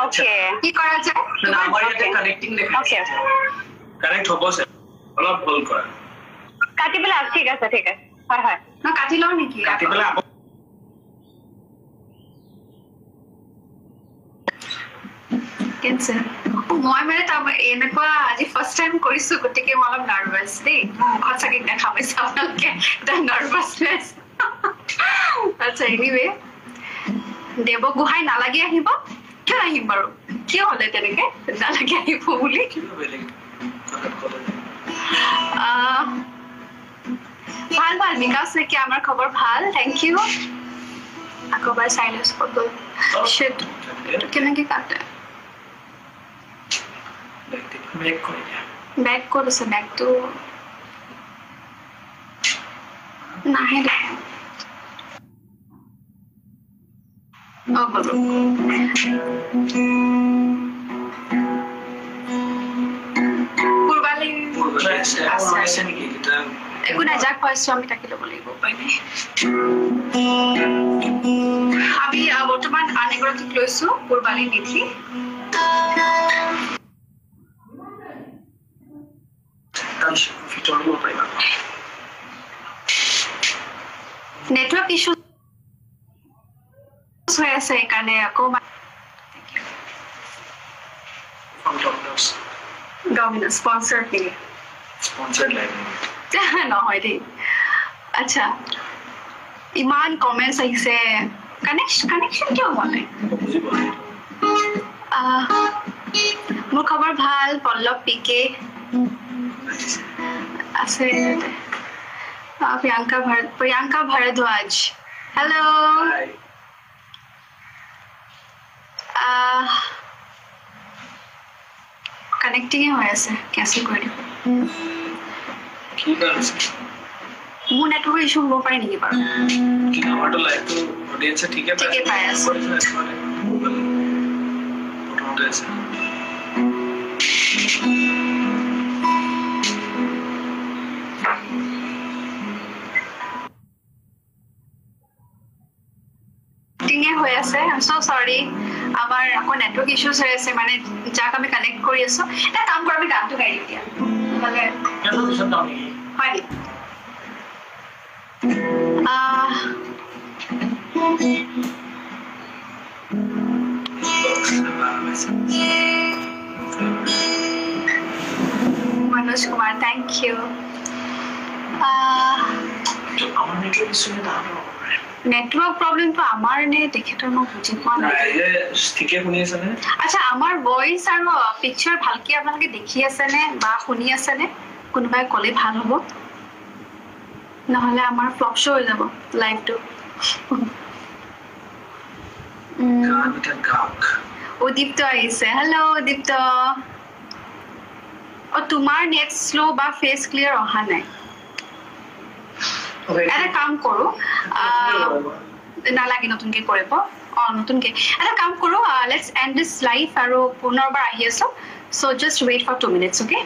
Okay কি কৰা যায়? আমাৰ ইয়াতে কানেক্টিং অ'কে দেখাইছে কানেক্ট হ'ব চাগে অলপ হোল্ড কৰা কাটি পেলাই ঠিক আছে ঠিক আছে। হয় হয়। ন কাটি লওঁ নেকি? কাটি পেলাই মই মানে তাৰ এনেকুৱা আজি ফাৰ্ষ্ট টাইম কৰিছো গতিকে মই অলপ নাৰ্ভাছ দেই। মুখত চাগে দেখা পাইছে আপোনালোকে। এটা নাৰ্ভাছনেছ আচ্ছা এনিৱে দেৱ গোহাঁই নালাগে আহিব কিয় নাহিম বাৰু? কিয় হ'লে তেনেকে? নালাগে আহিব বুলি? ভাল ভাল বিকাশ শইকীয়া আমাৰ খবৰ ভাল থেংক ইউ আকৌ চাইলেঞ্চ হৈ গ'ল Shit, কেনেকে কাটে? বেগ ক'ত আছে? বেগটো নাহে দেখোন পূৰ্বালী আছে নেকি? একো নাই যাক পাইছো আমি তাকে ল'ব লাগিব আমি বৰ্তমান আন এগৰাকীক লৈছো Purbali Nidhi. Network issue হৈ আছে সেইকাৰণে অকণমান Domino's sponsor feel sponsored live নহয় দেই আচ্ছা ইমান কমেণ্টছ আহিছে কানেকশ্যন কানেকশ্যন কিয় হোৱা নাই বুজি পোৱা নাই আহ, মোৰ খবৰ ভাল পল্লৱ পি কে আছে আহ, প্ৰিয়ংকা ভাৰত প্ৰিয়ংকা ভাৰদ্বাজ হেল্ল' Hi. কানেক্টিঙে হৈ আছে কেঞ্চেল কৰি দিব মোৰ নেটৱৰ্কৰ ইছ্যু হ'ব পাৰে নেকি বাৰু? কিন্তু আমাৰতো লাইভটো অডিয়েঞ্চে ঠিকে ঠিকে পাই আছে। প্ৰথমতে আছে। টিঙে হৈ আছে। চ' চৰি আমাৰ আকৌ নেটৱৰ্ক ইছ্যুজ হৈ আছে মানে যাক আমি কানেক্ট কৰি আছো এটা কাম কৰোঁ আমি গানটো গাই এতিয়া হয়। Manoj Kumar thank you network প্ৰব্লেমটো আমাৰ নে তেখেতৰ মই বুজি পোৱা নাই। ঠিকে শুনি আছেনে? আচ্ছা আমাৰ ভইচ আৰু পিকচাৰ ভালকে আপোনালোকে দেখি আছেনে বা শুনি আছেনে? কোনোবাই ক'লে ভাল হ'ব। নহ'লে আমাৰ ফ্লপ শ্ব' হৈ যাব লাইভটো উদীপ্ত আহিছে। হেল্ল' উদীপ্ত। অ তোমাৰ নেট শ্ল' বা ফেচ ক্লিয়াৰ অহা নাই। এটা কাম কৰোঁ নালাগে নতুনকে কৰিব। অ নতুনকে। এটা কাম কৰোঁ লেটছ এণ্ড দিছ লাইফ আৰু পুনৰবাৰ আহি আছোঁ। So' just wait for two minutes okay